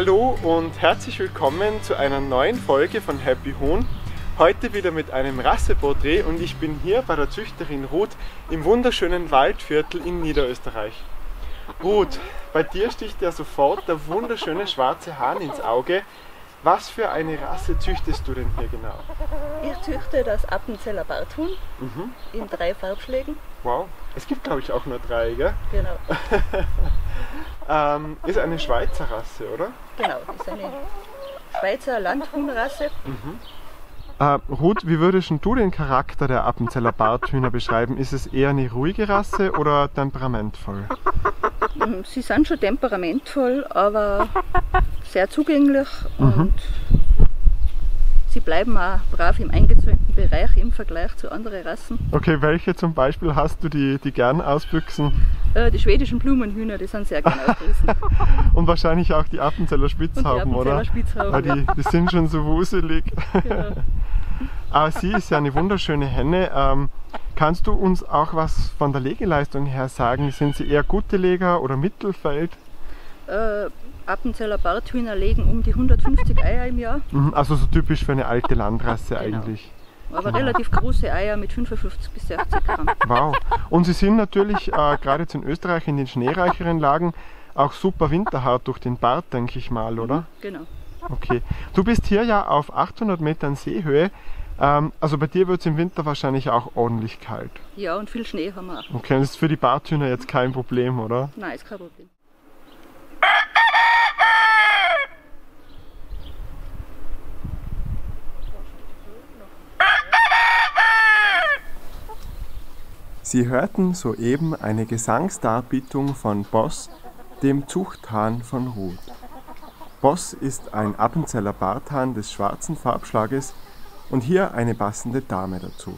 Hallo und herzlich willkommen zu einer neuen Folge von Happy Huhn. Heute wieder mit einem Rasseporträt und ich bin hier bei der Züchterin Ruth im wunderschönen Waldviertel in Niederösterreich. Ruth, bei dir sticht ja sofort der wunderschöne schwarze Hahn ins Auge. Was für eine Rasse züchtest du denn hier genau? Ich züchte das Appenzeller Barthuhn Mhm. in drei Farbschlägen. Wow, es gibt glaube ich auch nur drei, gell? Genau, Ähm, ist eine Schweizer Rasse, oder? genau. Das ist eine Schweizer Landhuhnrasse. Äh, Ruth, wie würdest du den Charakter der Appenzeller Barthühner beschreiben? Ist es eher eine ruhige Rasse oder temperamentvoll? Mm, Sie sind schon temperamentvoll, aber sehr zugänglich und sie bleiben auch brav im eingezäunten Bereich im Vergleich zu anderen Rassen. Okay, welche zum Beispiel hast du, die, die gern ausbüchsen? Äh, die schwedischen Blumenhühner, die sind sehr gerne ausgerissen. Und wahrscheinlich auch die Appenzeller Spitzhauben, Appenzeller oder? Spitzhauben, Weil die, die sind schon so wuselig. Genau. Aber sie ist ja eine wunderschöne Henne. Ähm, kannst du uns auch was von der Legeleistung her sagen? Sind sie eher gute Leger oder Mittelfeld? Äh, Appenzeller Barthühner legen um die 150 Eier im Jahr, Mhm, Also so typisch für eine alte Landrasse Genau. eigentlich. Aber relativ große Eier mit 55 bis 60 Gramm. Wow. Und sie sind natürlich äh, gerade jetzt in Österreich in den schneereicheren Lagen auch super winterhart durch den Bart, denke ich mal, oder? Genau. Okay. Du bist hier ja auf 800 Metern Seehöhe. Ähm, also bei dir wird es im Winter wahrscheinlich auch ordentlich kalt. Ja, und viel Schnee haben wir auch. Okay, das ist für die Barthühner jetzt kein Problem, oder? Nein, ist kein Problem. Sie hörten soeben eine Gesangsdarbietung von Boss, dem Zuchthahn von Ruth. Boss ist ein Appenzeller Barthahn des schwarzen Farbschlages und hier eine passende Dame dazu.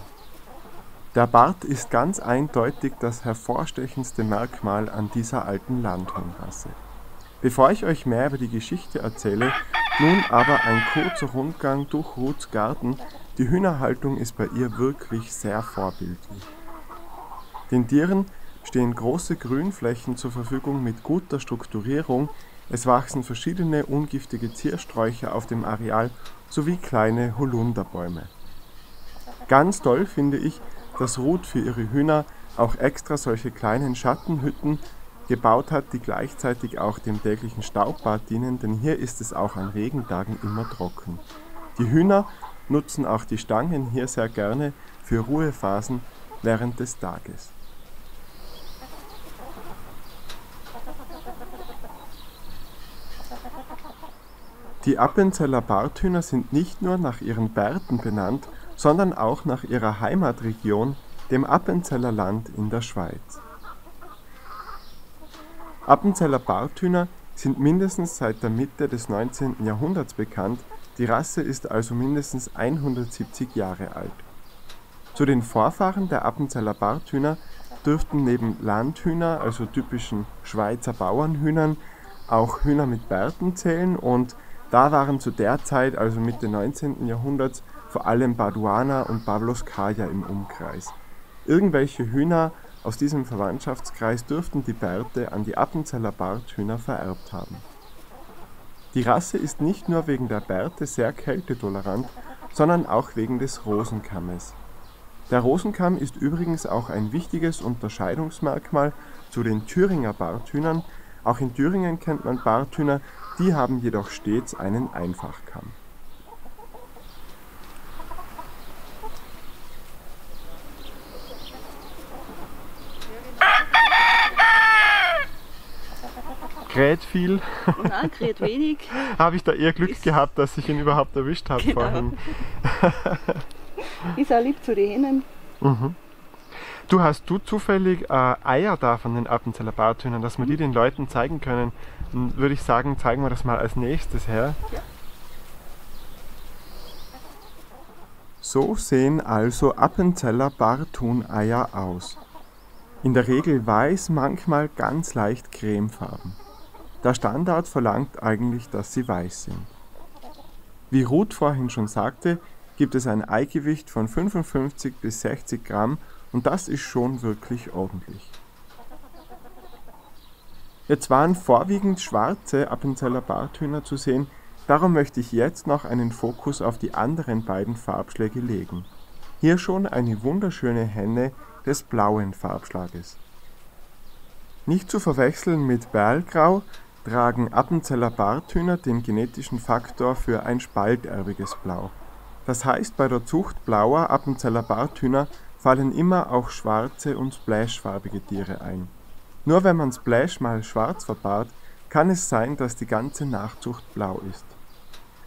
Der Bart ist ganz eindeutig das hervorstechendste Merkmal an dieser alten Landhuhnrasse. Bevor ich euch mehr über die Geschichte erzähle, nun aber ein kurzer Rundgang durch Ruths Garten. Die Hühnerhaltung ist bei ihr wirklich sehr vorbildlich. Den Tieren stehen große Grünflächen zur Verfügung mit guter Strukturierung. Es wachsen verschiedene ungiftige Ziersträucher auf dem Areal sowie kleine Holunderbäume. Ganz toll finde ich, dass Ruth für ihre Hühner auch extra solche kleinen Schattenhütten gebaut hat, die gleichzeitig auch dem täglichen Staubbad dienen, denn hier ist es auch an Regentagen immer trocken. Die Hühner nutzen auch die Stangen hier sehr gerne für Ruhephasen während des Tages. Die Appenzeller Barthühner sind nicht nur nach ihren Bärten benannt, sondern auch nach ihrer Heimatregion, dem Appenzeller Land in der Schweiz. Appenzeller Barthühner sind mindestens seit der Mitte des 19. Jahrhunderts bekannt, die Rasse ist also mindestens 170 Jahre alt. Zu den Vorfahren der Appenzeller Barthühner dürften neben Landhühner, also typischen Schweizer Bauernhühnern, auch Hühner mit Bärten zählen und da waren zu der Zeit, also Mitte 19. Jahrhunderts, vor allem Baduaner und Pavloskaya im Umkreis. Irgendwelche Hühner aus diesem Verwandtschaftskreis dürften die Bärte an die Appenzeller Barthühner vererbt haben. Die Rasse ist nicht nur wegen der Bärte sehr kältetolerant, sondern auch wegen des Rosenkammes. Der Rosenkamm ist übrigens auch ein wichtiges Unterscheidungsmerkmal zu den Thüringer Barthühnern. Auch in Thüringen kennt man Barthühner, die haben jedoch stets einen Einfachkamm. Kräht viel. Nein, kräht wenig. Habe ich da eher Glück Ist- gehabt, dass ich ihn überhaupt erwischt habe Genau. vorhin. Ist auch lieb zu den Hennen. Du hast du zufällig äh, Eier da von den Appenzeller Barthühnern, dass wir die den Leuten zeigen können? Dann würde ich sagen, zeigen wir das mal als nächstes her. So sehen also Appenzeller Barthun-Eier aus. In der Regel weiß, manchmal ganz leicht cremefarben. Der Standard verlangt eigentlich, dass sie weiß sind. Wie Ruth vorhin schon sagte, gibt es ein Eigewicht von 55 bis 60 Gramm und das ist schon wirklich ordentlich. Jetzt waren vorwiegend schwarze Appenzeller Barthühner zu sehen, darum möchte ich jetzt noch einen Fokus auf die anderen beiden Farbschläge legen. Hier schon eine wunderschöne Henne des blauen Farbschlages. Nicht zu verwechseln mit Berlgrau tragen Appenzeller Barthühner den genetischen Faktor für ein spalterbiges Blau. Das heißt, bei der Zucht blauer Appenzeller Barthühner fallen immer auch schwarze und splashfarbige Tiere ein. Nur wenn man Splash mal schwarz verbahrt, kann es sein, dass die ganze Nachzucht blau ist.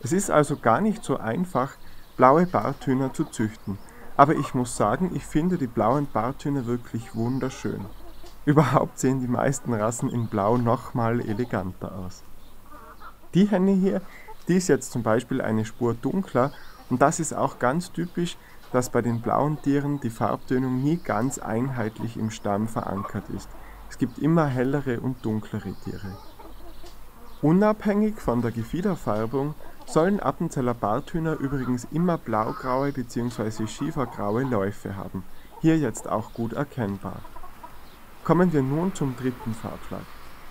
Es ist also gar nicht so einfach, blaue Barthühner zu züchten, aber ich muss sagen, ich finde die blauen Barthühner wirklich wunderschön. Überhaupt sehen die meisten Rassen in Blau nochmal eleganter aus. Die Henne hier, die ist jetzt zum Beispiel eine Spur dunkler und das ist auch ganz typisch, dass bei den blauen Tieren die Farbtönung nie ganz einheitlich im Stamm verankert ist. Es gibt immer hellere und dunklere Tiere. Unabhängig von der Gefiederfärbung sollen Appenzeller Barthühner übrigens immer blaugraue bzw. schiefergraue Läufe haben, hier jetzt auch gut erkennbar. Kommen wir nun zum dritten Farbschlag.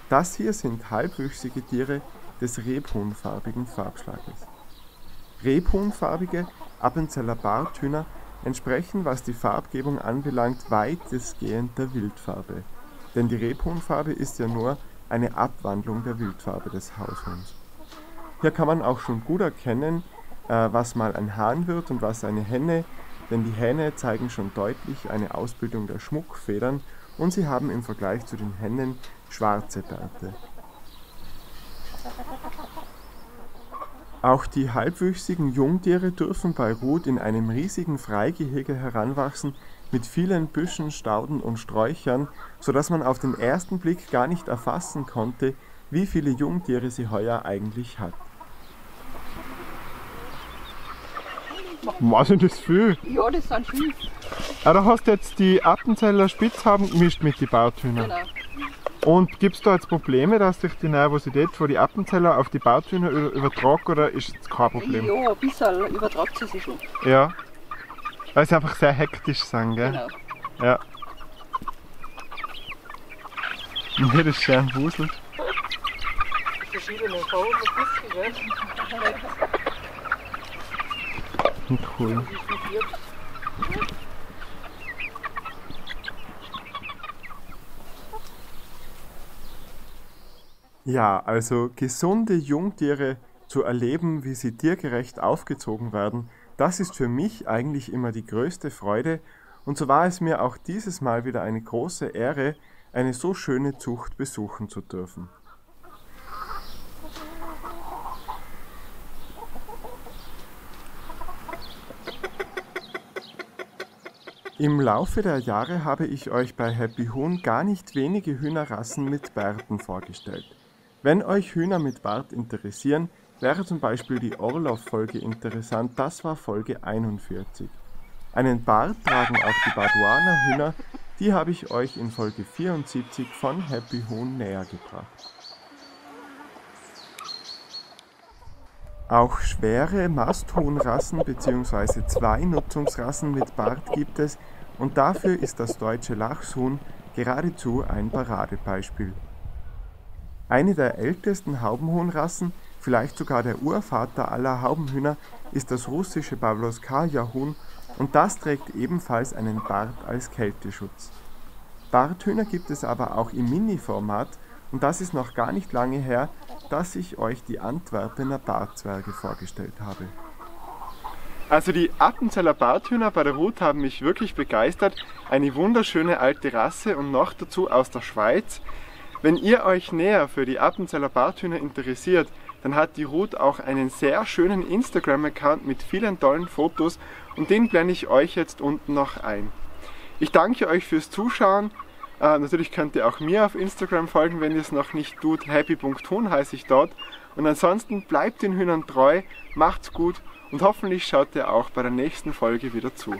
Das hier sind halbwüchsige Tiere des rebhuhnfarbigen Farbschlages. Rebhuhnfarbige Appenzeller Barthühner entsprechen, was die Farbgebung anbelangt, weitestgehend der Wildfarbe. Denn die Rebhuhnfarbe ist ja nur eine Abwandlung der Wildfarbe des Haushuhns. Hier kann man auch schon gut erkennen, äh, was mal ein Hahn wird und was eine Henne, denn die Hähne zeigen schon deutlich eine Ausbildung der Schmuckfedern und sie haben im Vergleich zu den Hennen schwarze Bärte. Auch die halbwüchsigen Jungtiere dürfen bei Ruth in einem riesigen Freigehege heranwachsen mit vielen Büschen, Stauden und Sträuchern, so dass man auf den ersten Blick gar nicht erfassen konnte, wie viele Jungtiere sie heuer eigentlich hat. Was sind das viel? Ja, das sind viel. Ah, da hast du jetzt die Appenzeller Spitzhaben gemischt mit den Bautünen. Genau. Und gibt es da jetzt Probleme, dass sich die Nervosität von den Appenzeller auf die Bautüne übertragt oder ist das kein Problem? Ja, ein bisschen übertragt sie sich schon. Ja. Weil sie einfach sehr hektisch sind, gell? Genau. Ja. Und hier ist schön wuselt. verschiedene Formen gell? Cool. Ja, also gesunde Jungtiere zu erleben, wie sie tiergerecht aufgezogen werden, das ist für mich eigentlich immer die größte Freude und so war es mir auch dieses Mal wieder eine große Ehre, eine so schöne Zucht besuchen zu dürfen. Im Laufe der Jahre habe ich euch bei Happy Huhn gar nicht wenige Hühnerrassen mit Bärten vorgestellt. Wenn euch Hühner mit Bart interessieren, wäre zum Beispiel die Orloff-Folge interessant, das war Folge 41. Einen Bart tragen auch die Baduaner Hühner, die habe ich euch in Folge 74 von Happy Huhn näher gebracht. Auch schwere Masthuhnrassen bzw. Zweinutzungsrassen mit Bart gibt es und dafür ist das deutsche Lachshuhn geradezu ein Paradebeispiel. Eine der ältesten Haubenhuhnrassen, vielleicht sogar der Urvater aller Haubenhühner, ist das russische Pawloskaja-Huhn und das trägt ebenfalls einen Bart als Kälteschutz. Barthühner gibt es aber auch im Mini-Format und das ist noch gar nicht lange her, dass ich euch die Antwerpener Bartzwerge vorgestellt habe. Also die Appenzeller Barthühner bei der Ruth haben mich wirklich begeistert. Eine wunderschöne alte Rasse und noch dazu aus der Schweiz. Wenn ihr euch näher für die Appenzeller Barthühner interessiert, dann hat die Ruth auch einen sehr schönen Instagram-Account mit vielen tollen Fotos und den blende ich euch jetzt unten noch ein. Ich danke euch fürs Zuschauen. Äh, natürlich könnt ihr auch mir auf Instagram folgen, wenn ihr es noch nicht tut. Happy.hun heiße ich dort. Und ansonsten bleibt den Hühnern treu, macht's gut und hoffentlich schaut ihr auch bei der nächsten Folge wieder zu.